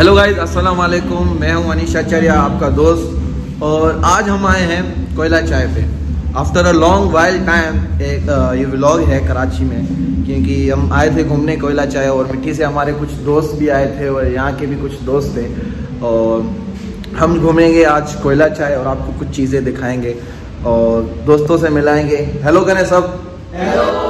Hello guys अस्सलाम वालेकुम मैं हूँ अनीश आचार्य, आपका दोस्त। और आज हम आए हैं कोयला चाय पे। After a long while time एक ये व्लॉग है कराची में, क्योंकि हम आए थे घूमने कोयला चाय और मिट्टी से हमारे कुछ दोस्त भी आए थे और यहाँ के भी कुछ दोस्त थे। और हम घूमेंगे आज कोयला चाय और आपको कुछ चीज़ें दिखाएँगे और दोस्तों से मिलाएँगे। हेलो करें सब। दिल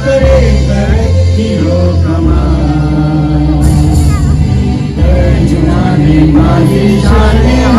Turn to one in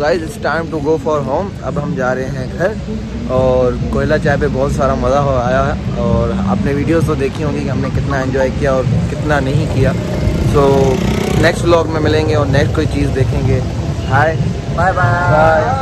guys it's time to go for home अब हम जा रहे हैं घर और कोयला चाय पे बहुत सारा मज़ा हो आया है और आपने वीडियोस तो देखी होंगी कि हमने कितना एंजॉय किया और कितना नहीं किया। सो नेक्स्ट व्लॉग में मिलेंगे और नेक्स्ट कोई चीज़ देखेंगे। Hi bye bye bye